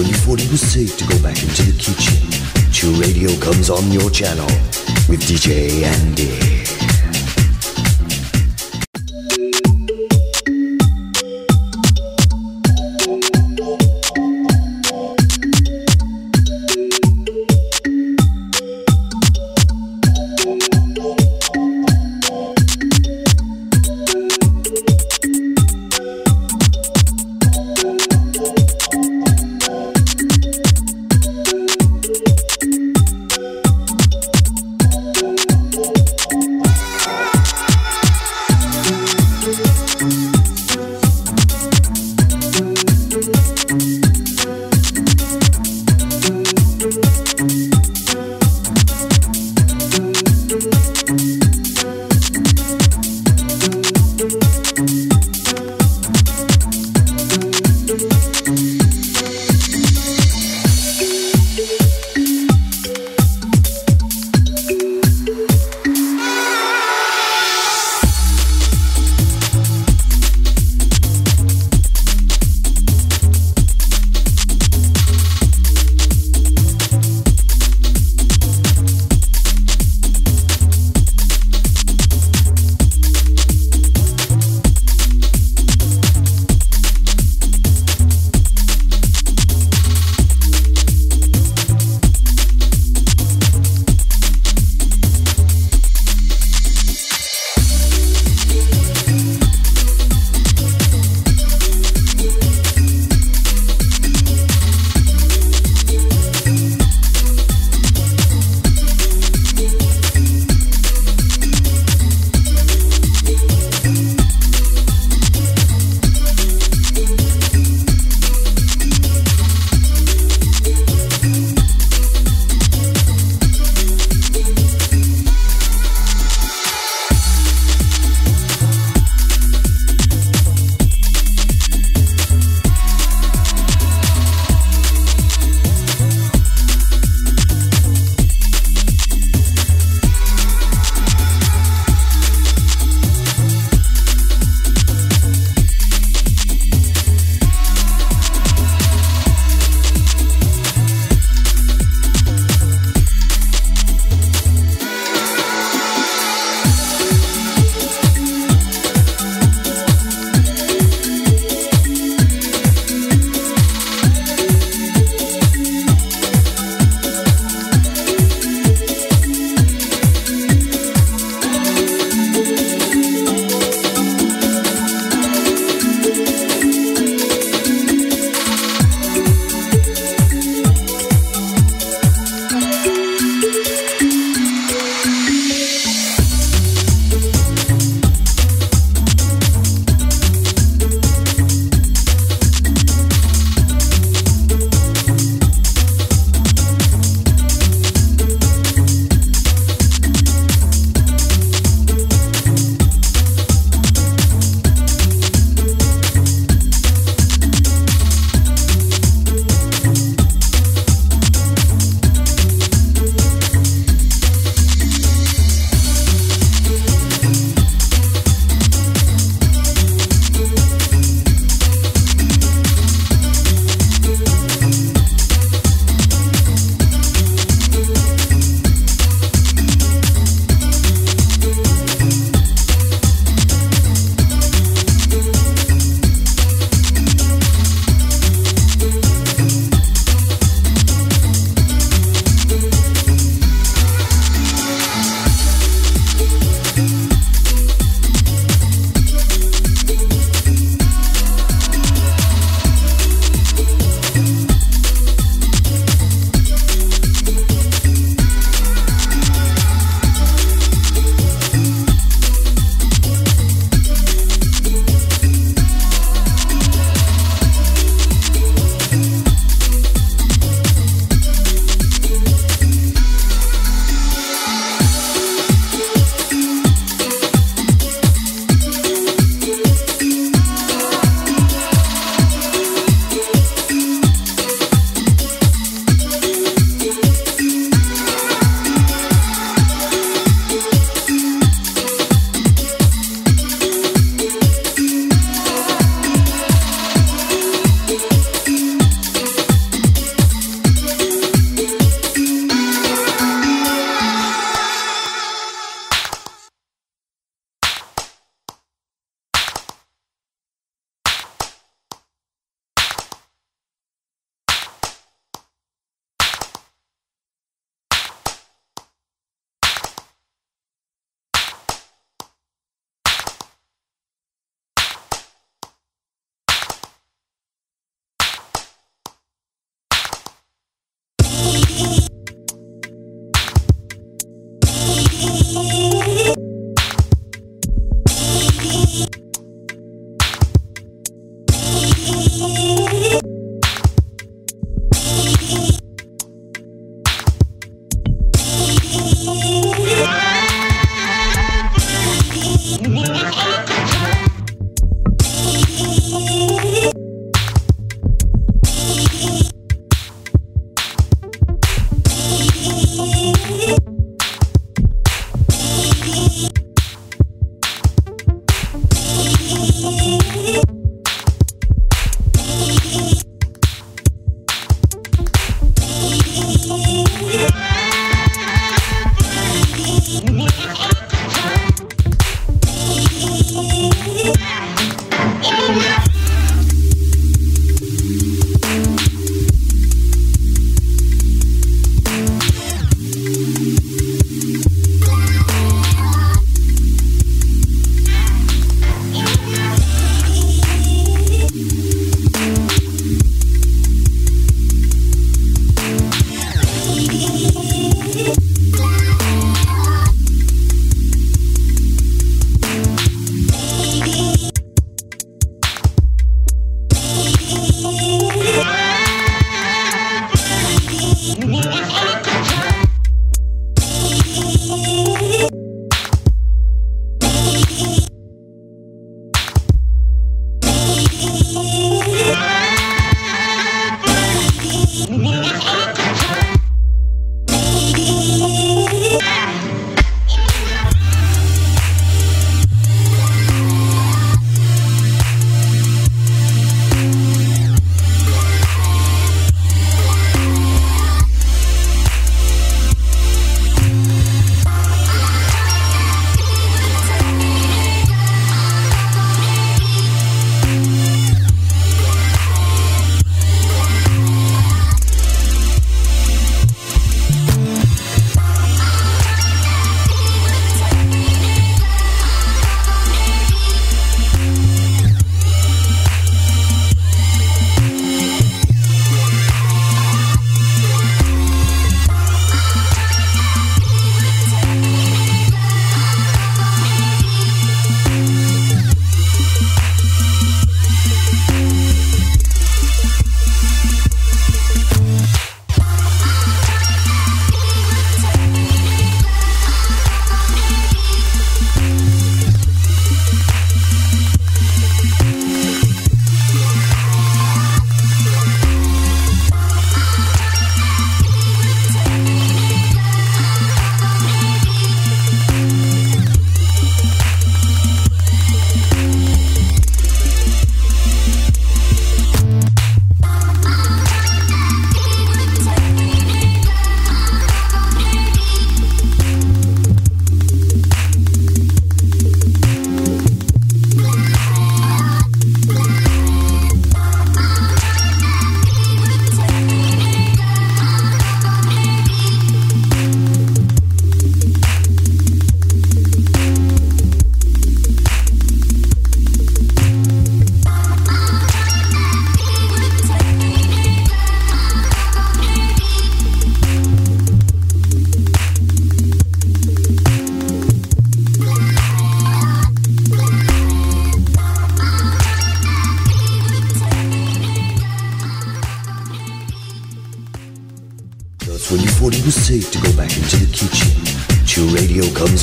When you thought it was safe to go back into the kitchen, Chill Radio comes on your channel with DJ Andy.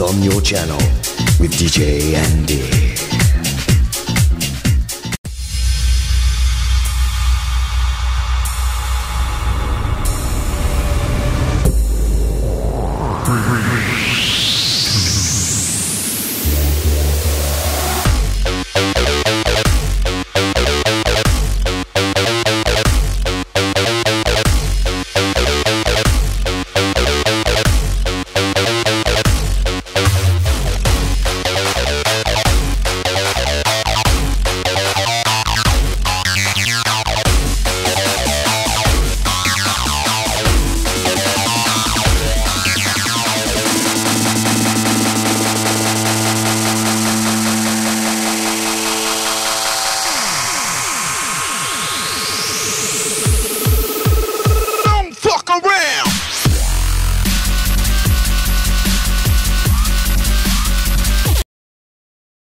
On your channel with DJ Andy.